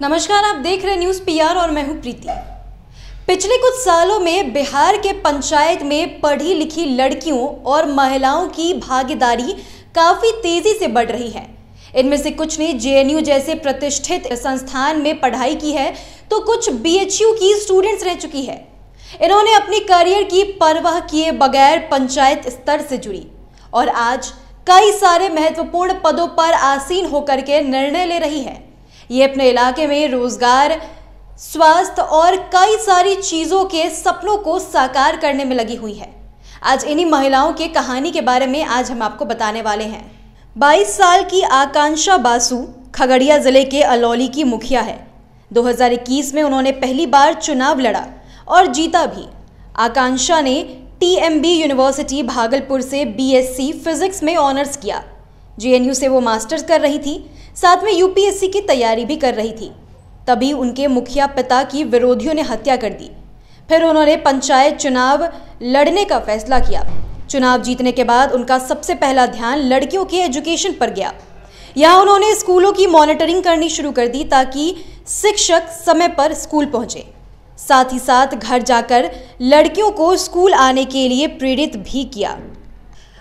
नमस्कार, आप देख रहे न्यूज़ पीआर और मैं हूँ प्रीति। पिछले कुछ सालों में बिहार के पंचायत में पढ़ी लिखी लड़कियों और महिलाओं की भागीदारी काफ़ी तेज़ी से बढ़ रही है। इनमें से कुछ ने जेएनयू जैसे प्रतिष्ठित संस्थान में पढ़ाई की है तो कुछ बीएचयू की स्टूडेंट्स रह चुकी है। इन्होंने अपने करियर की परवाह किए बगैर पंचायत स्तर से जुड़ी और आज कई सारे महत्वपूर्ण पदों पर आसीन होकर के निर्णय ले रही है। ये अपने इलाके में रोज़गार, स्वास्थ्य और कई सारी चीज़ों के सपनों को साकार करने में लगी हुई है। आज इन्हीं महिलाओं के कहानी के बारे में आज हम आपको बताने वाले हैं। 22 साल की आकांक्षा बासु खगड़िया ज़िले के अलौली की मुखिया है। 2021 में उन्होंने पहली बार चुनाव लड़ा और जीता भी। आकांक्षा ने टीएमबी यूनिवर्सिटी भागलपुर से बीएससी फिजिक्स में ऑनर्स किया। जेएनयू से वो मास्टर्स कर रही थी। साथ में यूपीएससी की तैयारी भी कर रही थी। तभी उनके मुखिया पिता की विरोधियों ने हत्या कर दी। फिर उन्होंने पंचायत चुनाव लड़ने का फैसला किया। चुनाव जीतने के बाद उनका सबसे पहला ध्यान लड़कियों के एजुकेशन पर गया। यहाँ उन्होंने स्कूलों की मॉनिटरिंग करनी शुरू कर दी ताकि शिक्षक समय पर स्कूल पहुँचे। साथ ही साथ घर जाकर लड़कियों को स्कूल आने के लिए प्रेरित भी किया।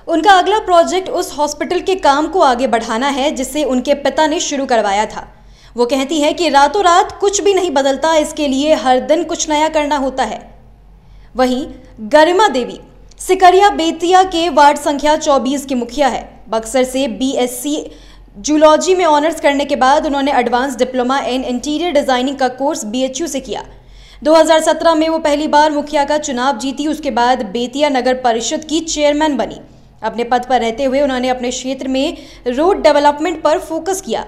उनका अगला प्रोजेक्ट उस हॉस्पिटल के काम को आगे बढ़ाना है, जिसे उनके पिता ने शुरू करवाया था। वो कहती है कि रातों रात कुछ भी नहीं बदलता, इसके लिए हर दिन कुछ नया करना होता है। वहीं गरिमा देवी, सिकरिया बेतिया के वार्ड संख्या 24 की मुखिया है। बक्सर से बीएससी जूलॉजी में ऑनर्स करने के बाद उन्होंने advance diploma in interior designing का कोर्स बीएचयू से किया। 2017 में वो पहली बार मुखिया का चुनाव जीती, उसके बाद बेतिया नगर परिषद की चेयरमैन बनी। अपने पद पर रहते हुए उन्होंने अपने क्षेत्र में रोड डेवलपमेंट पर फोकस किया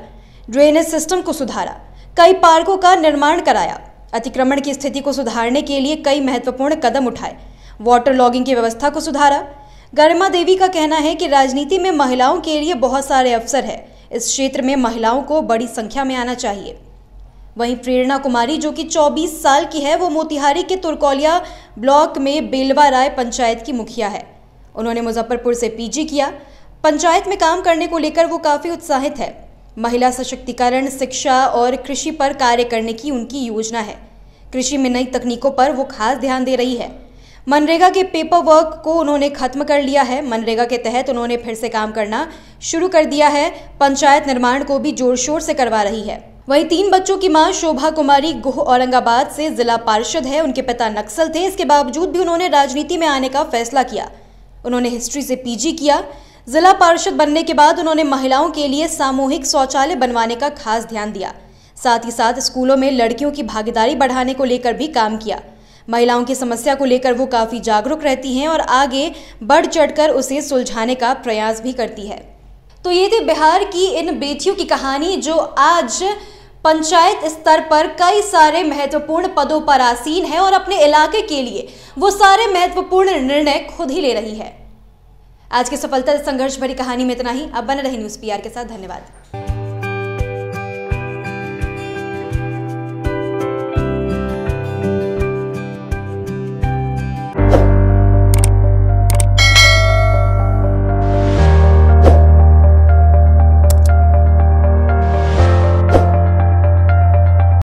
ड्रेनेज सिस्टम को सुधारा, कई पार्कों का निर्माण कराया, अतिक्रमण की स्थिति को सुधारने के लिए कई महत्वपूर्ण कदम उठाए वाटर लॉगिंग की व्यवस्था को सुधारा। गरिमा देवी का कहना है कि राजनीति में महिलाओं के लिए बहुत सारे अवसर है। इस क्षेत्र में महिलाओं को बड़ी संख्या में आना चाहिए। वहीं प्रेरणा कुमारी, जो कि 24 साल की है, वो मोतिहारी के तुरकौलिया ब्लॉक में बेलवा राय पंचायत की मुखिया है। उन्होंने मुजफ्फरपुर से पीजी किया। पंचायत में काम करने को लेकर वो काफ़ी उत्साहित है। महिला सशक्तिकरण, शिक्षा और कृषि पर कार्य करने की उनकी योजना है। कृषि में नई तकनीकों पर वो खास ध्यान दे रही है। मनरेगा के पेपर वर्क को उन्होंने खत्म कर लिया है। मनरेगा के तहत उन्होंने फिर से काम करना शुरू कर दिया है। पंचायत निर्माण को भी ज़ोर शोर से करवा रही है। वहीं तीन बच्चों की माँ शोभा कुमारी गोह औरंगाबाद से जिला पार्षद है। उनके पिता नक्सल थे। इसके बावजूद भी उन्होंने राजनीति में आने का फैसला किया। उन्होंने हिस्ट्री से पीजी किया। जिला पार्षद बनने के बाद उन्होंने महिलाओं के लिए सामूहिक शौचालय बनवाने का खास ध्यान दिया। साथ ही साथ स्कूलों में लड़कियों की भागीदारी बढ़ाने को लेकर भी काम किया। महिलाओं की समस्या को लेकर वो काफ़ी जागरूक रहती हैं और आगे बढ़ चढ़कर उसे सुलझाने का प्रयास भी करती है। तो ये थी बिहार की इन बेटियों की कहानी, जो आज पंचायत स्तर पर कई सारे महत्वपूर्ण पदों पर आसीन है और अपने इलाके के लिए वो सारे महत्वपूर्ण निर्णय खुद ही ले रही है। आज की सफलता संघर्ष भरी कहानी में इतना ही। अब बने रहे न्यूज़ पीआर के साथ। धन्यवाद।